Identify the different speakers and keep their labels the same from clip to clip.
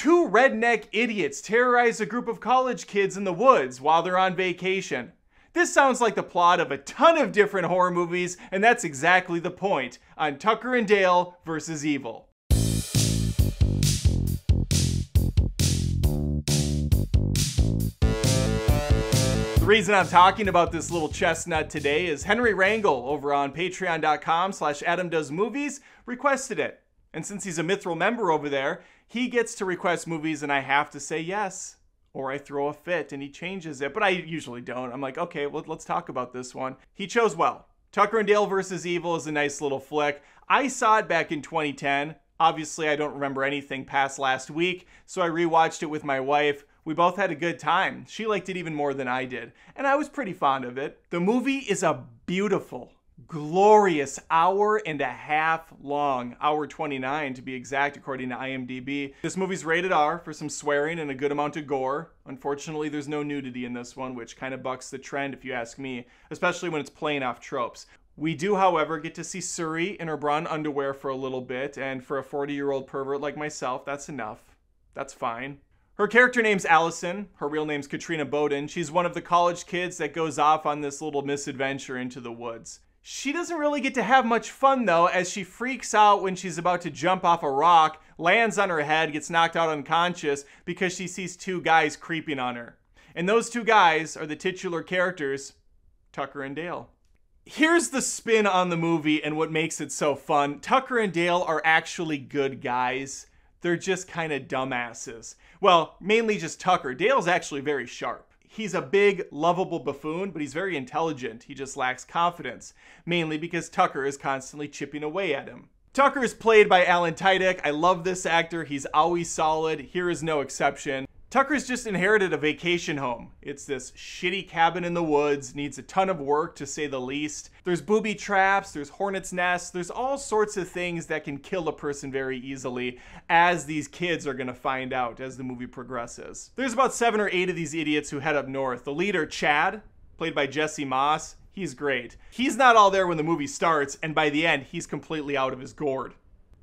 Speaker 1: Two redneck idiots terrorize a group of college kids in the woods while they're on vacation. This sounds like the plot of a ton of different horror movies, and that's exactly the point on Tucker and Dale versus Evil. The reason I'm talking about this little chestnut today is Henry Wrangle over on patreon.com slash adamdoesmovies requested it. And since he's a Mithril member over there, he gets to request movies and I have to say yes. Or I throw a fit and he changes it, but I usually don't. I'm like, okay, well, let's talk about this one. He chose well. Tucker and Dale versus Evil is a nice little flick. I saw it back in 2010. Obviously, I don't remember anything past last week, so I rewatched it with my wife. We both had a good time. She liked it even more than I did, and I was pretty fond of it. The movie is a beautiful, glorious hour and a half long, hour 29 to be exact, according to IMDb. This movie's rated R for some swearing and a good amount of gore. Unfortunately, there's no nudity in this one, which kind of bucks the trend if you ask me, especially when it's playing off tropes. We do, however, get to see Suri in her brawn underwear for a little bit, and for a 40 year old pervert like myself, that's enough. That's fine. Her character name's Allison. Her real name's Katrina Bowden. She's one of the college kids that goes off on this little misadventure into the woods. She doesn't really get to have much fun though, as she freaks out when she's about to jump off a rock, lands on her head, gets knocked out unconscious because she sees two guys creeping on her. And those two guys are the titular characters, Tucker and Dale. Here's the spin on the movie and what makes it so fun. Tucker and Dale are actually good guys. They're just kind of dumbasses. Well, mainly just Tucker. Dale's actually very sharp. He's a big, lovable buffoon, but he's very intelligent. He just lacks confidence, mainly because Tucker is constantly chipping away at him. Tucker is played by Alan Tudyk. I love this actor. He's always solid. Here is no exception. Tucker's just inherited a vacation home. It's this shitty cabin in the woods, needs a ton of work to say the least. There's booby traps, there's hornet's nests, there's all sorts of things that can kill a person very easily, as these kids are gonna find out as the movie progresses. There's about seven or eight of these idiots who head up north. The leader, Chad, played by Jesse Moss, he's great. He's not all there when the movie starts, and by the end, he's completely out of his gourd.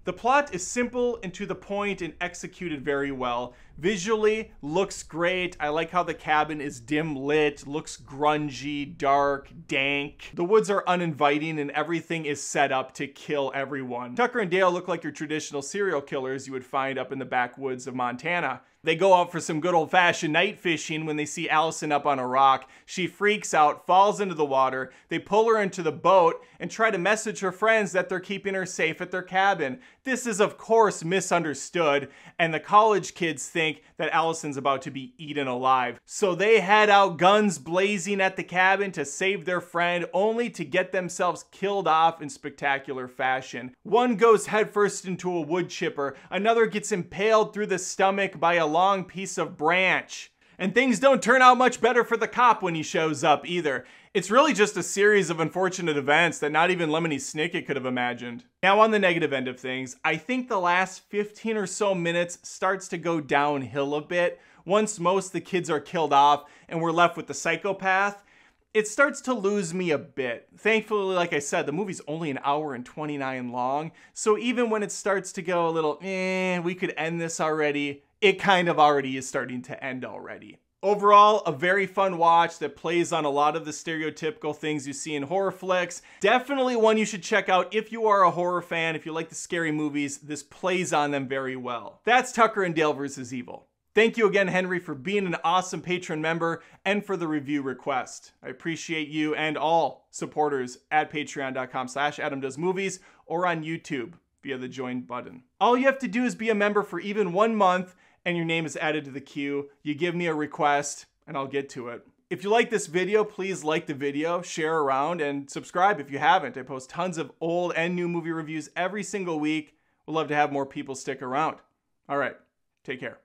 Speaker 1: The plot is simple and to the point and executed very well. Visually, looks great. I like how the cabin is dim lit, looks grungy, dark, dank. The woods are uninviting and everything is set up to kill everyone. Tucker and Dale look like your traditional serial killers you would find up in the backwoods of Montana. They go out for some good old fashioned night fishing when they see Allison up on a rock. She freaks out, falls into the water. They pull her into the boat and try to message her friends that they're keeping her safe at their cabin. This is, of course, misunderstood, and the college kids think that Allison's about to be eaten alive. So they head out, guns blazing at the cabin to save their friend, only to get themselves killed off in spectacular fashion. One goes headfirst into a wood chipper, another gets impaled through the stomach by a long piece of branch. And things don't turn out much better for the cop when he shows up either. It's really just a series of unfortunate events that not even Lemony Snicket could have imagined. Now, on the negative end of things, I think the last 15 or so minutes starts to go downhill a bit. Once most of the kids are killed off and we're left with the psychopath, it starts to lose me a bit. Thankfully, like I said, the movie's only an hour and 29 long, so even when it starts to go a little, eh, we could end this already, it kind of already is starting to end already. Overall, a very fun watch that plays on a lot of the stereotypical things you see in horror flicks. Definitely one you should check out if you are a horror fan, if you like the scary movies, this plays on them very well. That's Tucker and Dale vs. Evil. Thank you again, Henry, for being an awesome patron member and for the review request. I appreciate you and all supporters at patreon.com slash adamdoesmovies or on YouTube via the join button. All you have to do is be a member for even one month and your name is added to the queue. You give me a request and I'll get to it. If you like this video, please like the video, share around, and subscribe if you haven't. I post tons of old and new movie reviews every single week. We'd love to have more people stick around. All right, take care.